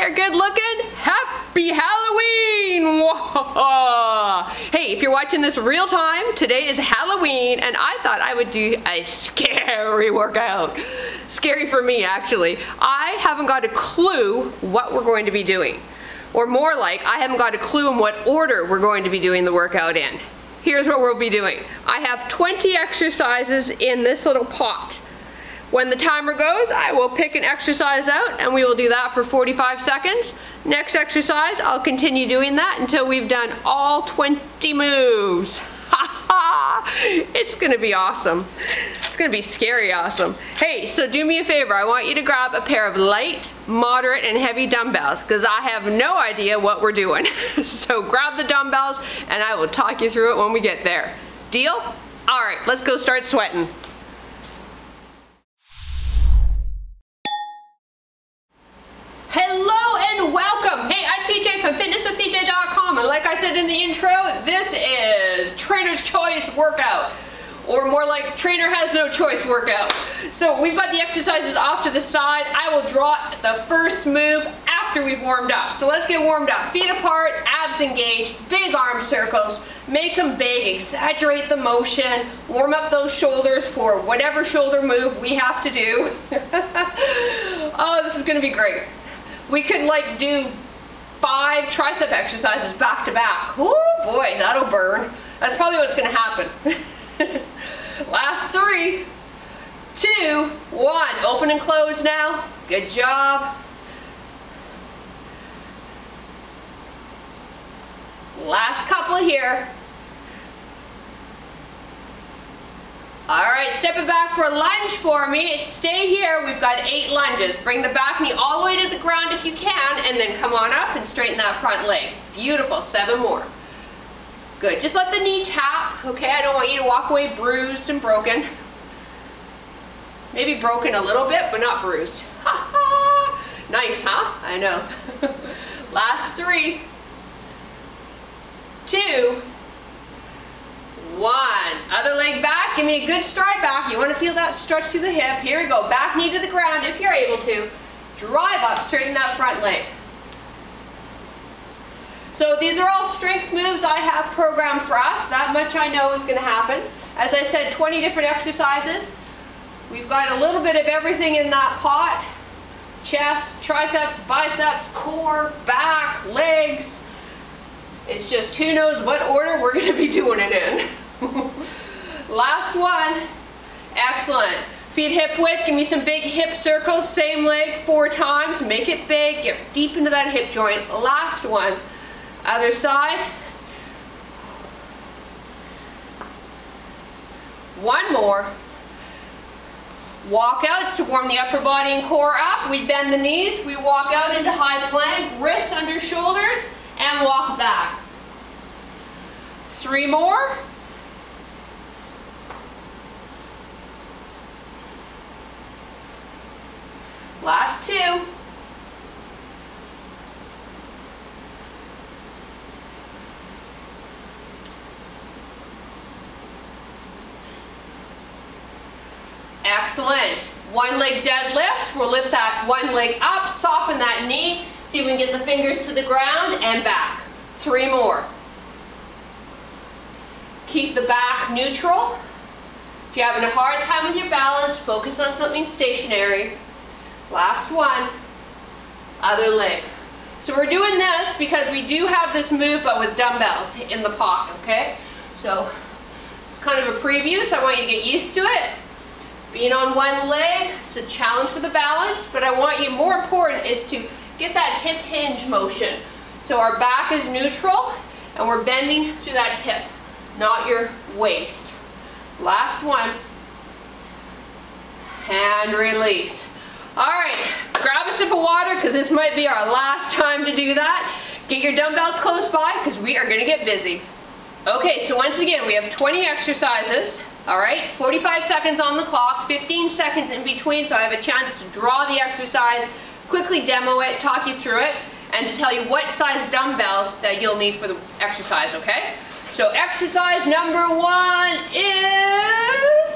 there, good looking. Happy Halloween! hey, if you're watching this real time, today is Halloween, and I thought I would do a scary workout. Scary for me, actually. I haven't got a clue what we're going to be doing. Or more like, I haven't got a clue in what order we're going to be doing the workout in. Here's what we'll be doing. I have 20 exercises in this little pot. When the timer goes, I will pick an exercise out and we will do that for 45 seconds. Next exercise, I'll continue doing that until we've done all 20 moves. it's gonna be awesome. It's gonna be scary awesome. Hey, so do me a favor. I want you to grab a pair of light, moderate, and heavy dumbbells because I have no idea what we're doing. so grab the dumbbells and I will talk you through it when we get there. Deal? All right, let's go start sweating. And welcome. Hey, I'm PJ from fitnesswithpj.com. and like I said in the intro, this is trainer's choice workout. Or more like trainer has no choice workout. So we've got the exercises off to the side. I will draw the first move after we've warmed up. So let's get warmed up. Feet apart, abs engaged, big arm circles. Make them big, exaggerate the motion. Warm up those shoulders for whatever shoulder move we have to do. oh, this is gonna be great. We could like do five tricep exercises back to back. Oh boy, that'll burn. That's probably what's gonna happen. Last three, two, one. Open and close now. Good job. Last couple here. All right, step it back for a lunge for me. Stay here. We've got eight lunges. Bring the back knee all the way to the ground if you can, and then come on up and straighten that front leg. Beautiful. Seven more. Good. Just let the knee tap, okay? I don't want you to walk away bruised and broken. Maybe broken a little bit, but not bruised. Ha ha! Nice, huh? I know. Last three, two, one. Other leg back. Give me a good stride back. You want to feel that stretch through the hip. Here we go. Back knee to the ground if you're able to. Drive up, straighten that front leg. So these are all strength moves I have programmed for us. That much I know is going to happen. As I said, 20 different exercises. We've got a little bit of everything in that pot. Chest, triceps, biceps, core, back, legs. It's just who knows what order we're going to be doing it in. Last one. Excellent. Feet hip width, give me some big hip circles, same leg four times, make it big, get deep into that hip joint. Last one. Other side. One more. Walk outs to warm the upper body and core up. We bend the knees, we walk out into high plank, wrists under shoulders, and walk back. Three more. Last two. Excellent. One leg deadlifts. We'll lift that one leg up, soften that knee. so you can get the fingers to the ground and back. Three more. Keep the back neutral. If you're having a hard time with your balance, focus on something stationary. Last one, other leg. So we're doing this because we do have this move, but with dumbbells in the pot, okay? So it's kind of a preview, so I want you to get used to it. Being on one leg, it's a challenge for the balance, but I want you, more important, is to get that hip hinge motion. So our back is neutral, and we're bending through that hip, not your waist. Last one, and release. All right, grab a sip of water because this might be our last time to do that. Get your dumbbells close by because we are gonna get busy. Okay, so once again, we have 20 exercises, all right? 45 seconds on the clock, 15 seconds in between, so I have a chance to draw the exercise, quickly demo it, talk you through it, and to tell you what size dumbbells that you'll need for the exercise, okay? So exercise number one is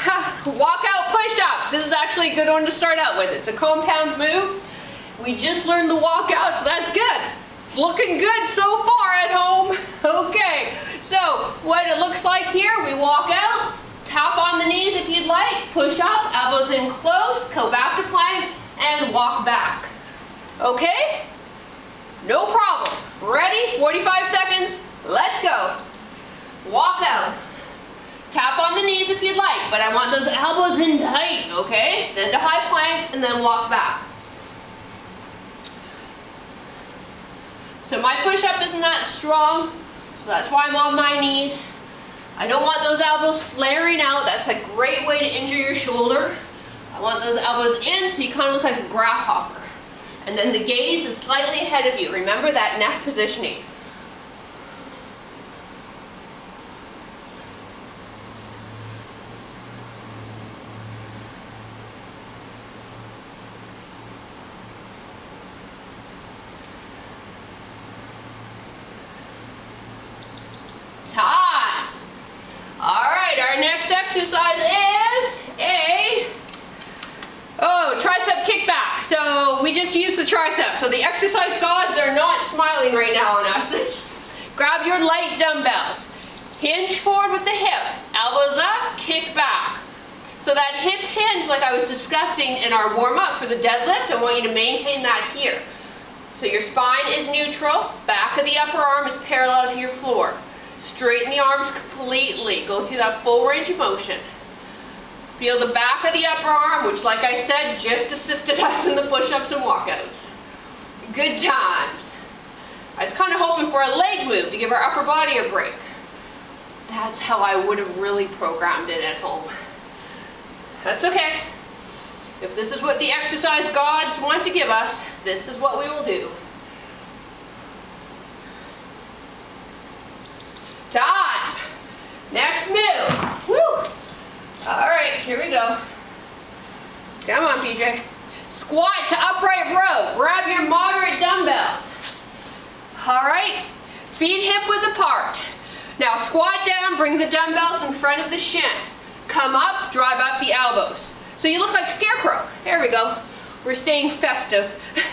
Walk out push-up. This is actually a good one to start out with. It's a compound move. We just learned the walkout, so that's good. It's looking good so far at home. Okay, so what it looks like here, we walk out, tap on the knees if you'd like, push up, elbows in close, go back to plank, and walk back. Okay? No problem. Ready? 45 seconds. Let's go. Walk out. Tap on the knees if you'd like, but I want those elbows in tight, okay? Then to high plank, and then walk back. So my push-up isn't that strong, so that's why I'm on my knees. I don't want those elbows flaring out. That's a great way to injure your shoulder. I want those elbows in so you kind of look like a grasshopper. And then the gaze is slightly ahead of you. Remember that neck positioning. exercise is a, oh, tricep kickback. So we just use the tricep. So the exercise gods are not smiling right now on us. Grab your light dumbbells. Hinge forward with the hip. Elbows up, kick back. Hinge, like I was discussing in our warm-up for the deadlift, I want you to maintain that here. So your spine is neutral, back of the upper arm is parallel to your floor. Straighten the arms completely. Go through that full range of motion. Feel the back of the upper arm, which like I said, just assisted us in the push-ups and walkouts. Good times. I was kind of hoping for a leg move to give our upper body a break. That's how I would have really programmed it at home. That's okay. If this is what the exercise gods want to give us, this is what we will do. Time. Next move. Woo. All right, here we go. Come on, PJ. Squat to upright row. Grab your moderate dumbbells. All right, feet hip width apart. Now squat down, bring the dumbbells in front of the shin. Come up, drive up the elbows. So you look like Scarecrow. There we go. We're staying festive.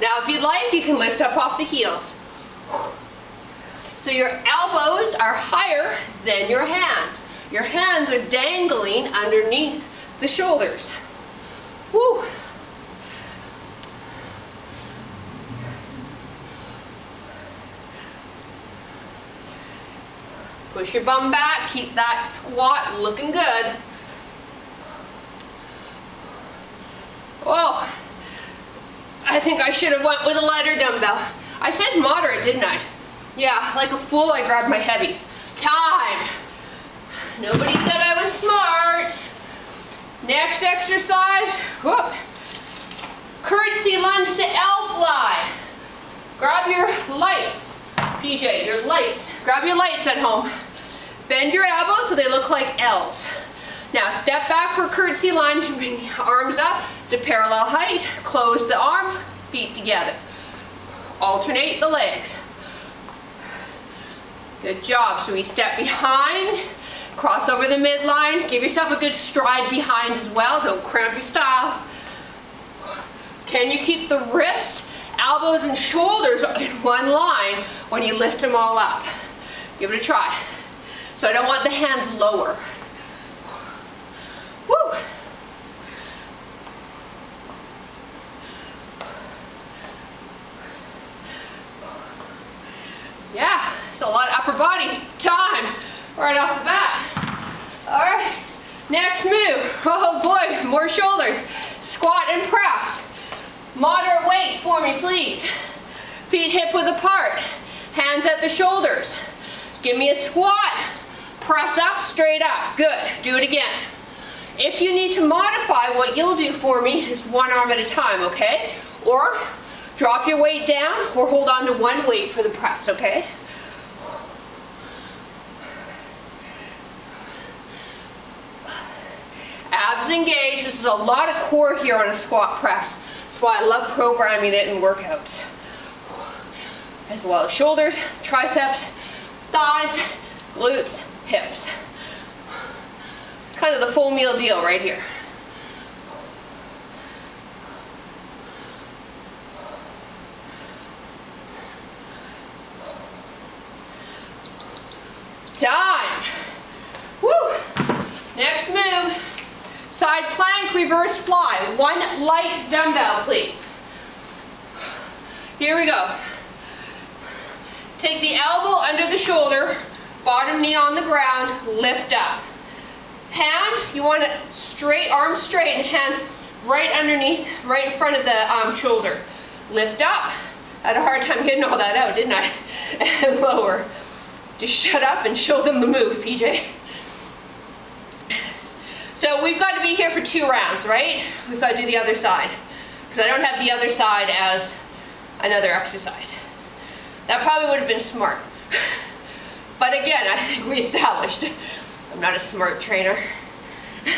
Now if you'd like, you can lift up off the heels. So your elbows are higher than your hands. Your hands are dangling underneath the shoulders. Woo. Push your bum back, keep that squat looking good. Oh, I think I should have went with a lighter dumbbell. I said moderate, didn't I? Yeah, like a fool I grabbed my heavies. Time. Nobody said I was smart. Next exercise, whoop. Curtsy lunge to L fly. Grab your lights. PJ, your lights. Grab your lights at home. Bend your elbows so they look like L's. Now step back for curtsy lunge bring arms up to parallel height. Close the arms, feet together. Alternate the legs. Good job. So we step behind, cross over the midline, give yourself a good stride behind as well. Don't cramp your style. Can you keep the wrists, elbows, and shoulders in one line when you lift them all up? Give it a try. So I don't want the hands lower. Woo! Yeah, it's a lot of upper body time right off the bat. All right, next move. Oh boy, more shoulders. Squat and press. Moderate weight for me, please. Feet hip width apart. Hands at the shoulders. Give me a squat. Press up, straight up. Good. Do it again. If you need to modify, what you'll do for me is one arm at a time, okay? Or Drop your weight down or hold on to one weight for the press, okay? Abs engaged. This is a lot of core here on a squat press. That's why I love programming it in workouts. As well as shoulders, triceps, thighs, glutes, hips. It's kind of the full meal deal right here. Time. Woo. Next move. Reverse fly. One light dumbbell, please. Here we go. Take the elbow under the shoulder, bottom knee on the ground, lift up. Hand, you want to straight, arm straight, and hand right underneath, right in front of the um, shoulder. Lift up. I had a hard time getting all that out, didn't I? and lower. Just shut up and show them the move, PJ. So we've got to be here for two rounds, right? We've got to do the other side. Because I don't have the other side as another exercise. That probably would have been smart. But again, I think we established I'm not a smart trainer.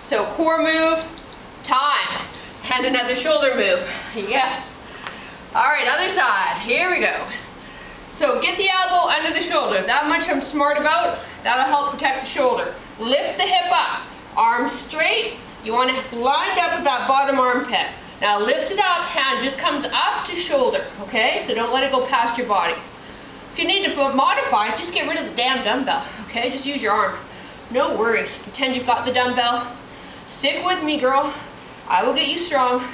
So core move, time, and another shoulder move. Yes. All right, other side, here we go. So get the elbow under the shoulder. That much I'm smart about. That'll help protect the shoulder. Lift the hip up. Arms straight. You want to line up with that bottom armpit. Now lift it up, hand just comes up to shoulder, okay? So don't let it go past your body. If you need to modify, just get rid of the damn dumbbell, okay? Just use your arm. No worries. Pretend you've got the dumbbell. Stick with me, girl. I will get you strong.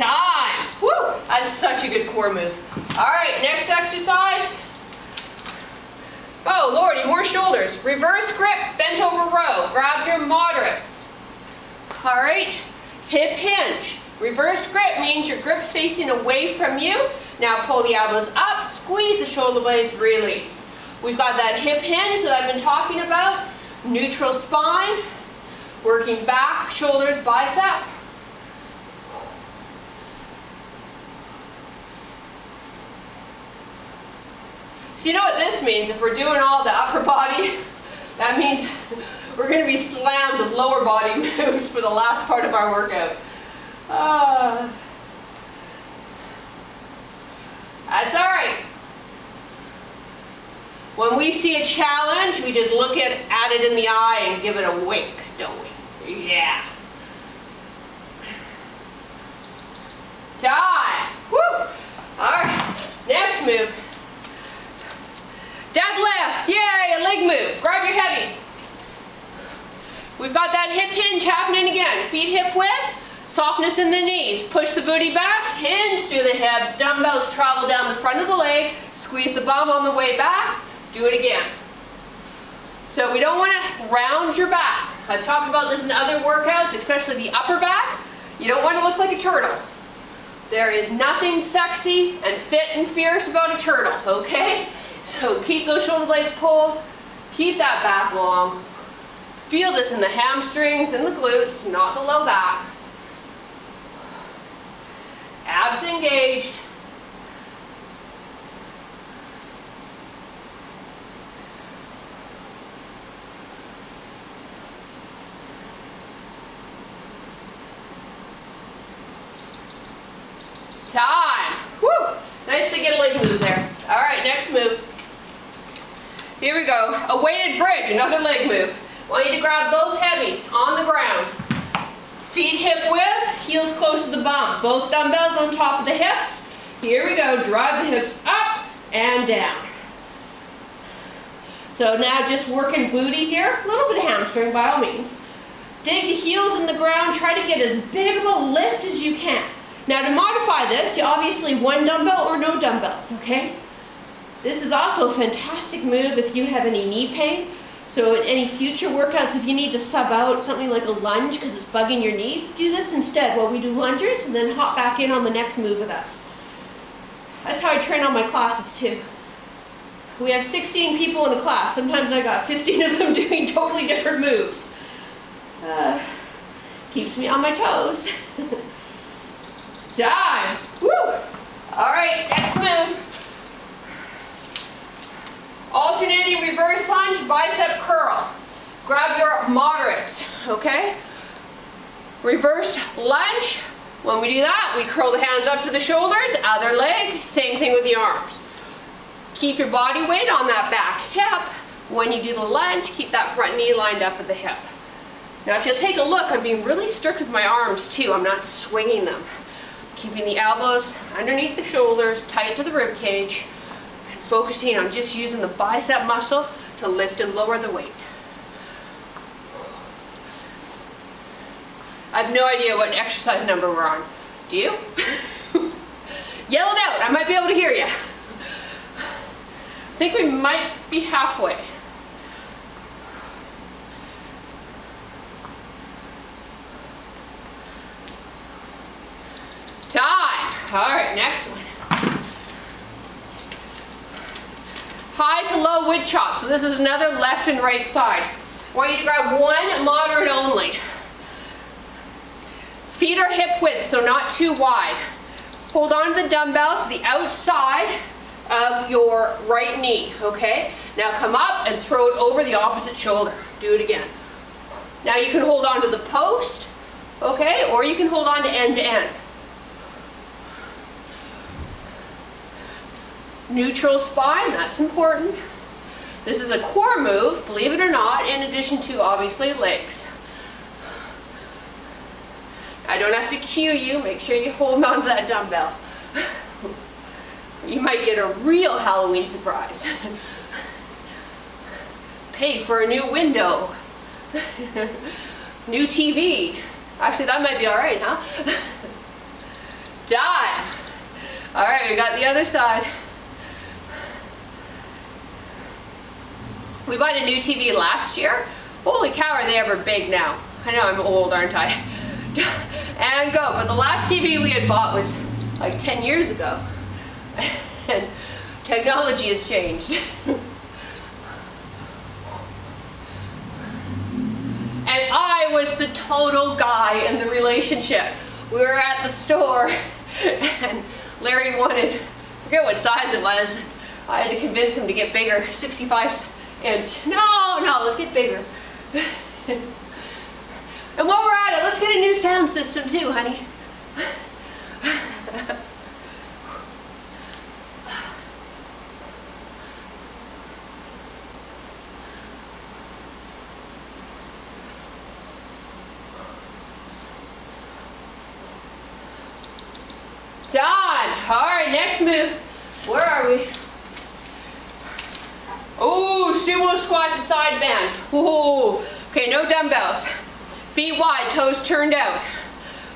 Time. Woo! That's such a good core move. All right, next exercise. Oh, lordy, more shoulders. Reverse grip, bent over row. Grab your moderates. All right, hip hinge. Reverse grip means your grip's facing away from you. Now pull the elbows up, squeeze the shoulder blades, release. We've got that hip hinge that I've been talking about. Neutral spine, working back, shoulders, bicep. So you know what this means? If we're doing all the upper body, that means we're going to be slammed with lower body moves for the last part of our workout. Uh, that's all right. When we see a challenge, we just look at, at it in the eye and give it a wink, don't we? Yeah. Time. Woo! All right, next move. Deadlifts, yay, a leg move. Grab your heavies. We've got that hip hinge happening again. Feet hip width, softness in the knees. Push the booty back, hinge through the hips. Dumbbells travel down the front of the leg. Squeeze the bum on the way back. Do it again. So we don't want to round your back. I've talked about this in other workouts, especially the upper back. You don't want to look like a turtle. There is nothing sexy and fit and fierce about a turtle, okay? So keep those shoulder blades pulled, keep that back long. Feel this in the hamstrings and the glutes, not the low back. Abs engaged. Time. Woo! Nice to get a leg move there. All right, next move. Here we go. A weighted bridge, another leg move. Want you to grab both heavies on the ground. Feet hip width, heels close to the bum. Both dumbbells on top of the hips. Here we go. Drive the hips up and down. So now just working booty here. A little bit of hamstring by all means. Dig the heels in the ground. Try to get as big of a lift as you can. Now to modify this, you obviously one dumbbell or no dumbbells, okay? This is also a fantastic move if you have any knee pain. So in any future workouts, if you need to sub out something like a lunge because it's bugging your knees, do this instead while we do lunges and then hop back in on the next move with us. That's how I train all my classes too. We have 16 people in a class. Sometimes I got 15 of them doing totally different moves. Uh, keeps me on my toes. Done. Woo! All right, next move. Alternating reverse lunge, bicep curl. Grab your moderates, okay? Reverse lunge. When we do that, we curl the hands up to the shoulders, other leg, same thing with the arms. Keep your body weight on that back hip. When you do the lunge, keep that front knee lined up at the hip. Now if you'll take a look, I'm being really strict with my arms too. I'm not swinging them. Keeping the elbows underneath the shoulders, tight to the rib cage, focusing on just using the bicep muscle to lift and lower the weight. I have no idea what exercise number we're on. Do you? Yell it out, I might be able to hear you. I think we might be halfway. Time. All right, next one. High to low wood chop. So this is another left and right side. I want you to grab one moderate only. Feet are hip width, so not too wide. Hold on to the dumbbell to the outside of your right knee, okay? Now come up and throw it over the opposite shoulder. Do it again. Now you can hold on to the post, okay? Or you can hold on to end to end. Neutral spine, that's important. This is a core move, believe it or not, in addition to obviously legs. I don't have to cue you, make sure you hold on to that dumbbell. You might get a real Halloween surprise. Pay for a new window. new TV. Actually, that might be all right, huh? Done. All right, we got the other side. We bought a new TV last year. Holy cow, are they ever big now? I know I'm old, aren't I? and go. But the last TV we had bought was like 10 years ago. and technology has changed. and I was the total guy in the relationship. We were at the store and Larry wanted, I forget what size it was, I had to convince him to get bigger, 65 inch. No, no, let's get bigger. and while we're at it, let's get a new sound system too, honey. Done. All right, next move. Where are we? Oh, sumo squat to side bend. Ooh. Okay, no dumbbells. Feet wide, toes turned out.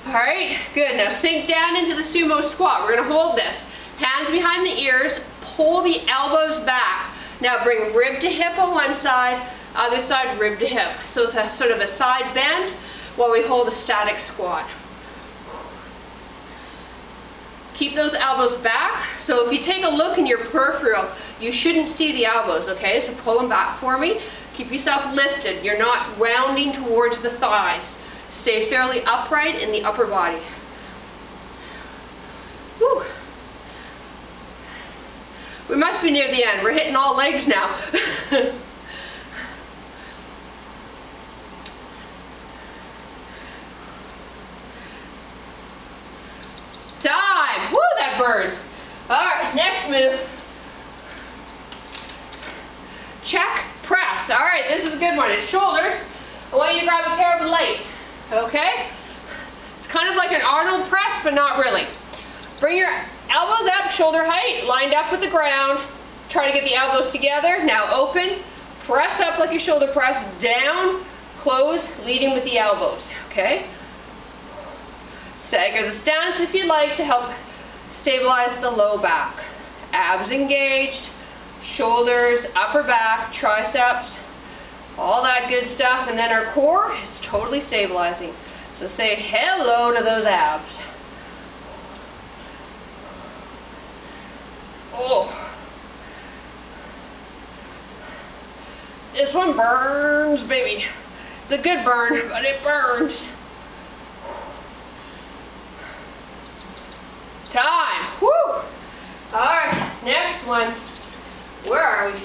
All right, good. Now sink down into the sumo squat. We're gonna hold this. Hands behind the ears, pull the elbows back. Now bring rib to hip on one side, other side rib to hip. So it's a sort of a side bend while we hold a static squat. Keep those elbows back. So if you take a look in your peripheral, you shouldn't see the elbows, okay? So pull them back for me. Keep yourself lifted. You're not rounding towards the thighs. Stay fairly upright in the upper body. Whew. We must be near the end. We're hitting all legs now. Time. Woo, that burns. All right, next move. Check press. All right, this is a good one. It's shoulders. I want you to grab a pair of legs. Okay? It's kind of like an Arnold press, but not really. Bring your elbows up, shoulder height, lined up with the ground. Try to get the elbows together. Now open. Press up like your shoulder press. Down, close, leading with the elbows. Okay? Stagger the stance if you'd like to help stabilize the low back. Abs engaged, shoulders, upper back, triceps, all that good stuff. And then our core is totally stabilizing. So say hello to those abs. Oh. This one burns, baby. It's a good burn, but it burns. Time. Woo! All right, next one. Where are we?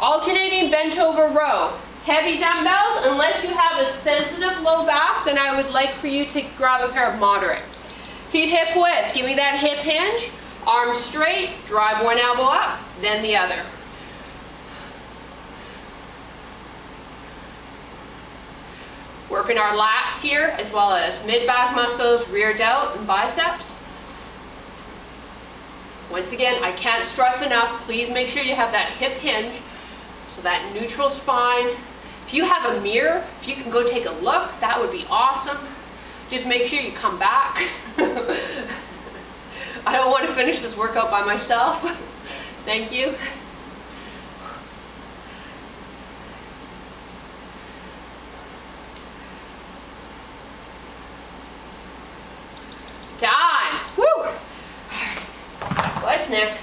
Alternating bent over row. Heavy dumbbells, unless you have a sensitive low back, then I would like for you to grab a pair of moderate. Feet hip width, give me that hip hinge. Arms straight, drive one elbow up, then the other. Working our lats here, as well as mid-back muscles, rear delt, and biceps. Once again, I can't stress enough, please make sure you have that hip hinge, so that neutral spine. If you have a mirror, if you can go take a look, that would be awesome. Just make sure you come back. I don't want to finish this workout by myself. Thank you. Time. Woo! Next?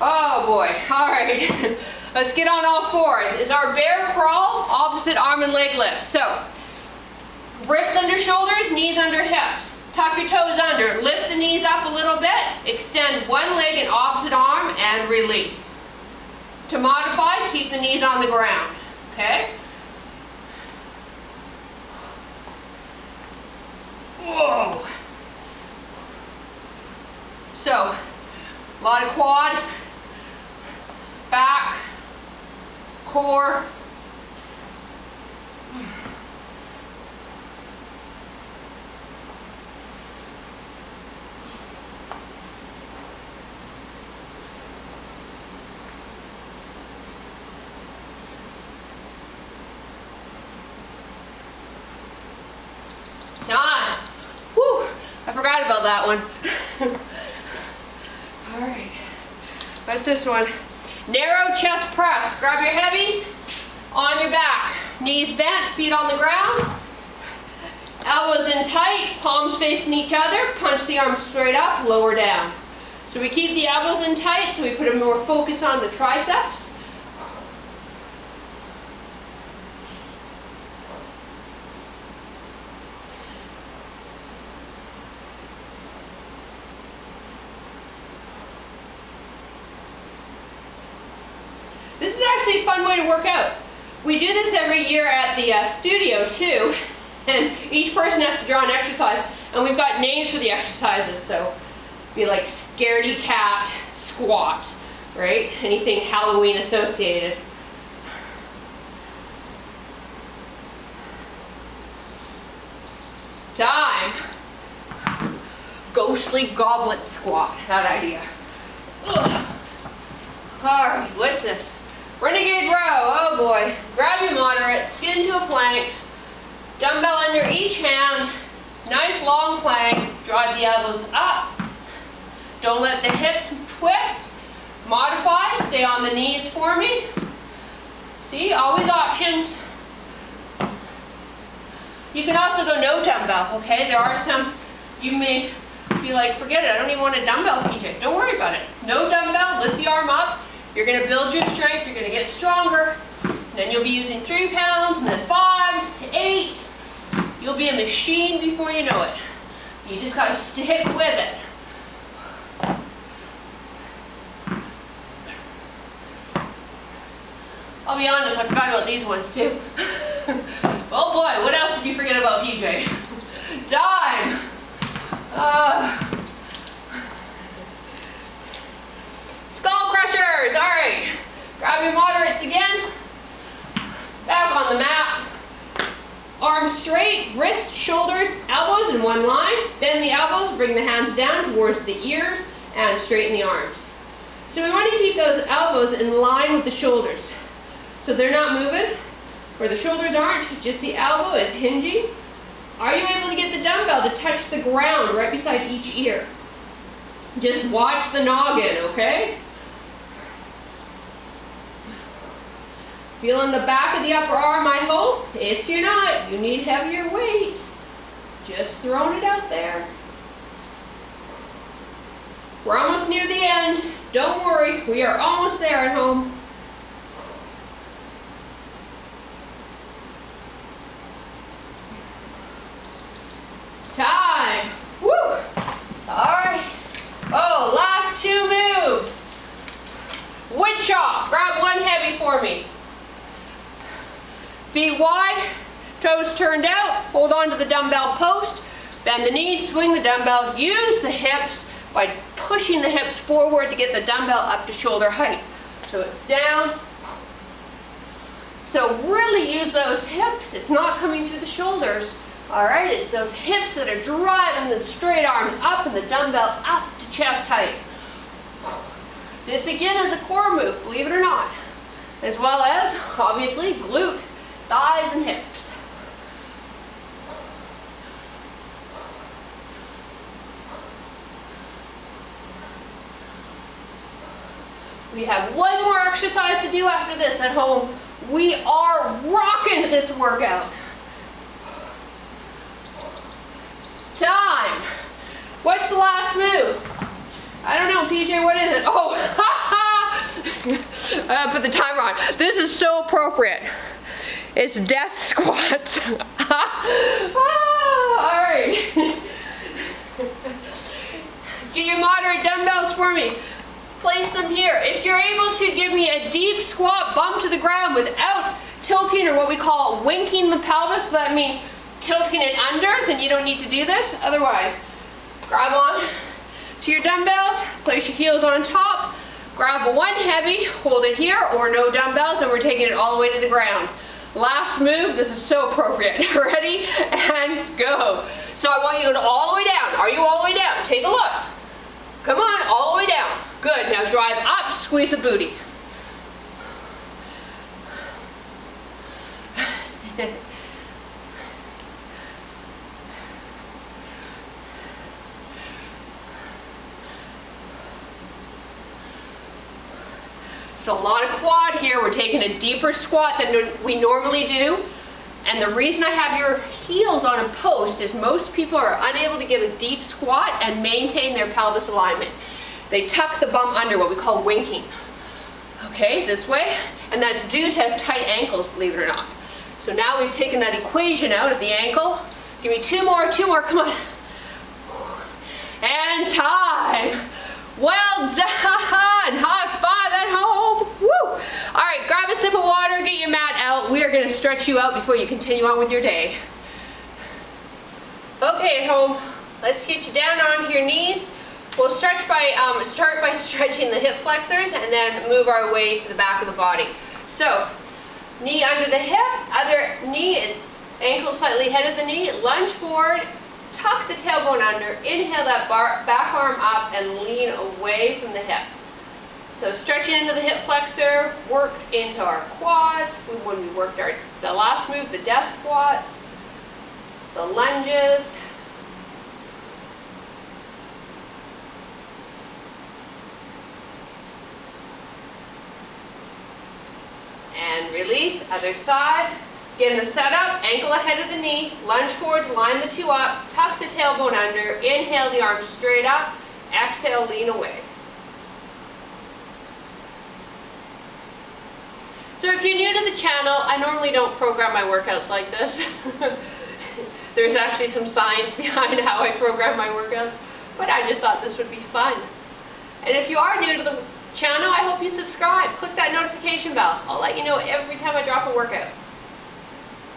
Oh boy, all right. Let's get on all fours. Is our bear crawl, opposite arm and leg lift. So, wrists under shoulders, knees under hips. Tuck your toes under, lift the knees up a little bit, extend one leg and opposite arm and release. To modify, keep the knees on the ground, okay? Whoa. So, a lot of quad, back, Whew, I forgot about that one. All right, what's this one? Narrow chest press. Grab your heavies on your back. Knees bent, feet on the ground. Elbows in tight, palms facing each other. Punch the arms straight up, lower down. So we keep the elbows in tight, so we put a more focus on the triceps. This is actually a fun way to work out. We do this every year at the uh, studio too, and each person has to draw an exercise, and we've got names for the exercises, so be like scaredy cat squat, right? Anything Halloween associated. Time. Ghostly goblet squat, that idea. Ugh. All right, what's this? Renegade row, oh boy. Grab your moderate, skin to a plank, dumbbell under each hand, nice long plank, drive the elbows up. Don't let the hips twist. Modify, stay on the knees for me. See, always options. You can also go no dumbbell, okay? There are some, you may be like, forget it, I don't even want a dumbbell, PJ. Don't worry about it. No dumbbell, lift the arm You're gonna build your strength, you're gonna get stronger. Then you'll be using three pounds, and then fives, eights. You'll be a machine before you know it. You just gotta stick with it. I'll be honest, I forgot about these ones too. oh boy, what else did you forget about PJ? Dime! Uh, crushers, all right. Grab your moderates again. Back on the mat. Arms straight, wrists, shoulders, elbows in one line. Bend the elbows, bring the hands down towards the ears, and straighten the arms. So we want to keep those elbows in line with the shoulders. So they're not moving, where the shoulders aren't, just the elbow is hinging. Are you able to get the dumbbell to touch the ground right beside each ear? Just watch the noggin, okay? Feeling the back of the upper arm, I hope. If you're not, you need heavier weight. Just throwing it out there. We're almost near the end. Don't worry, we are almost there at home. Wood chop. Grab one heavy for me. Feet wide, toes turned out. Hold on to the dumbbell post. Bend the knees, swing the dumbbell. Use the hips by pushing the hips forward to get the dumbbell up to shoulder height. So it's down. So really use those hips. It's not coming through the shoulders. All right, it's those hips that are driving the straight arms up and the dumbbell up to chest height. This again is a core move, believe it or not, as well as, obviously, glute, thighs, and hips. We have one more exercise to do after this at home. We are rocking this workout. Time. What's the last move? I don't know, PJ, what is it? Oh, I put the timer on. This is so appropriate. It's death squats. ah, all right. Get your moderate dumbbells for me. Place them here. If you're able to give me a deep squat bump to the ground without tilting or what we call winking the pelvis, so that means tilting it under, then you don't need to do this. Otherwise, grab on to your dumbbells, place your heels on top, grab one heavy, hold it here, or no dumbbells, and we're taking it all the way to the ground. Last move, this is so appropriate. Ready? And go. So I want you to go all the way down. Are you all the way down? Take a look. Come on, all the way down. Good, now drive up, squeeze the booty. So a lot here. We're taking a deeper squat than we normally do. And the reason I have your heels on a post is most people are unable to give a deep squat and maintain their pelvis alignment. They tuck the bum under, what we call winking. Okay, this way. And that's due to tight ankles, believe it or not. So now we've taken that equation out of the ankle. Give me two more, two more, come on. And time. Well done! High five at home! All right, grab a sip of water, get your mat out. We are gonna stretch you out before you continue on with your day. Okay, home, let's get you down onto your knees. We'll stretch by, um, start by stretching the hip flexors and then move our way to the back of the body. So, knee under the hip, other knee is ankle slightly ahead of the knee, lunge forward, tuck the tailbone under, inhale that bar, back arm up and lean away from the hip. So stretching into the hip flexor, worked into our quads, when we worked our, the last move, the death squats, the lunges, and release, other side, Again, the setup, ankle ahead of the knee, lunge forward to line the two up, tuck the tailbone under, inhale the arms straight up, exhale, lean away. So if you're new to the channel, I normally don't program my workouts like this. There's actually some science behind how I program my workouts, but I just thought this would be fun. And if you are new to the channel, I hope you subscribe. Click that notification bell. I'll let you know every time I drop a workout.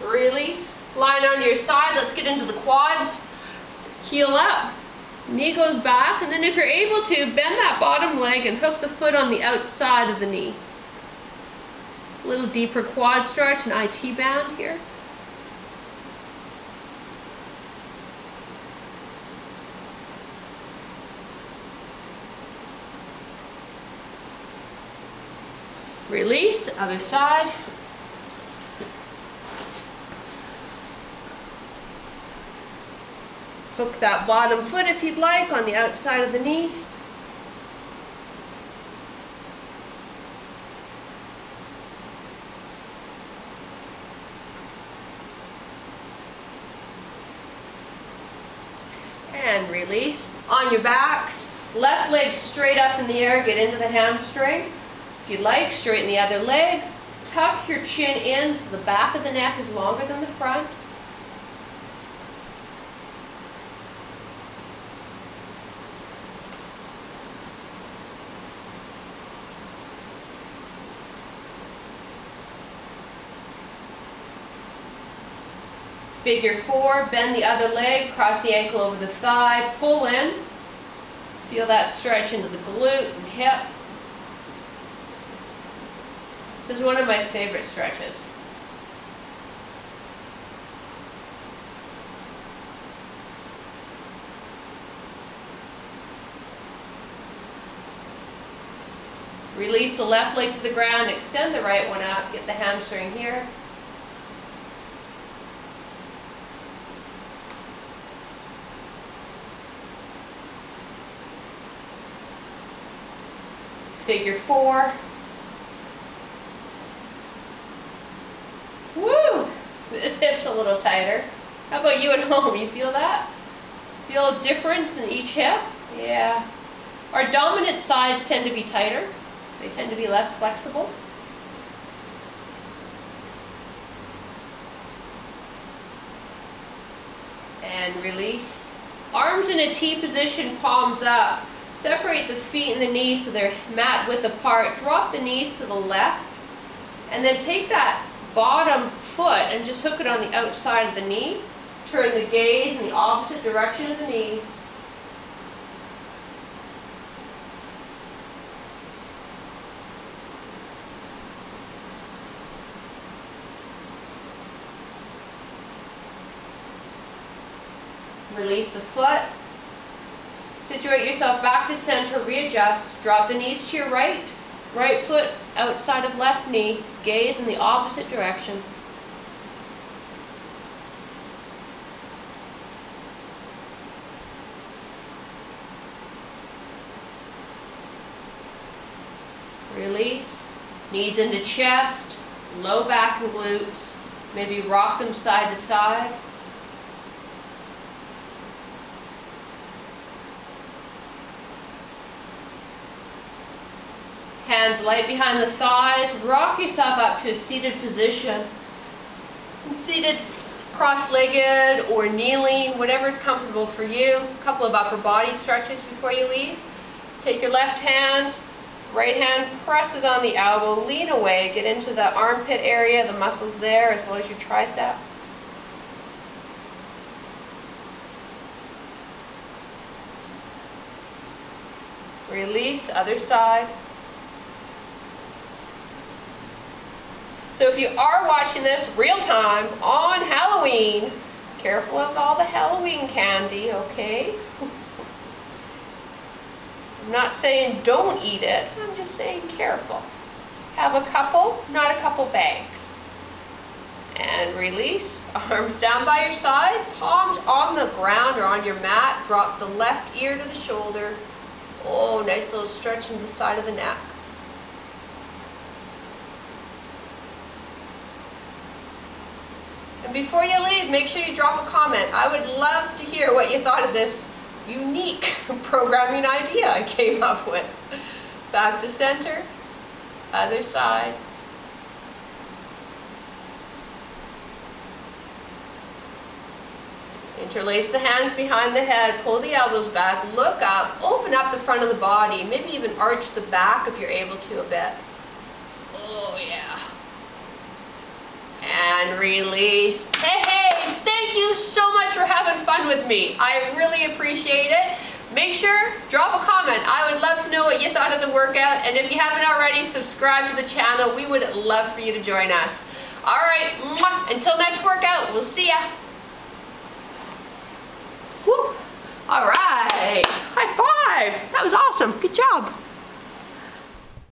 Release. Line on your side. Let's get into the quads. Heel up. Knee goes back. And then if you're able to, bend that bottom leg and hook the foot on the outside of the knee. A little deeper quad stretch and IT band here. Release, other side. Hook that bottom foot if you'd like on the outside of the knee. And release. On your backs, left leg straight up in the air, get into the hamstring. If you'd like, straighten the other leg. Tuck your chin in so the back of the neck is longer than the front. Figure four, bend the other leg, cross the ankle over the thigh, pull in. Feel that stretch into the glute and hip. This is one of my favorite stretches. Release the left leg to the ground, extend the right one out, get the hamstring here. Figure four. Woo! This hip's a little tighter. How about you at home? You feel that? Feel a difference in each hip? Yeah. Our dominant sides tend to be tighter. They tend to be less flexible. And release. Arms in a T position, palms up. Separate the feet and the knees so they're mat width apart. Drop the knees to the left. And then take that bottom foot and just hook it on the outside of the knee. Turn the gaze in the opposite direction of the knees. Release the foot. Situate yourself back to center, readjust. Drop the knees to your right. Right foot outside of left knee. Gaze in the opposite direction. Release. Knees into chest, low back and glutes. Maybe rock them side to side. Hands light behind the thighs. Rock yourself up to a seated position. seated cross-legged or kneeling, whatever is comfortable for you. A couple of upper body stretches before you leave. Take your left hand, right hand presses on the elbow, lean away, get into the armpit area, the muscles there, as well as your tricep. Release, other side. So if you are watching this real time on Halloween, careful with all the Halloween candy, okay? I'm not saying don't eat it, I'm just saying careful. Have a couple, not a couple bags. And release, arms down by your side, palms on the ground or on your mat. Drop the left ear to the shoulder. Oh, nice little stretch in the side of the neck. Before you leave, make sure you drop a comment. I would love to hear what you thought of this unique programming idea I came up with. Back to center, other side. Interlace the hands behind the head, pull the elbows back, look up, open up the front of the body, maybe even arch the back if you're able to a bit. Oh yeah and release. Hey, hey, thank you so much for having fun with me. I really appreciate it. Make sure, drop a comment. I would love to know what you thought of the workout. And if you haven't already, subscribe to the channel. We would love for you to join us. All right, mwah. until next workout, we'll see ya. Woo. All right, high five. That was awesome. Good job.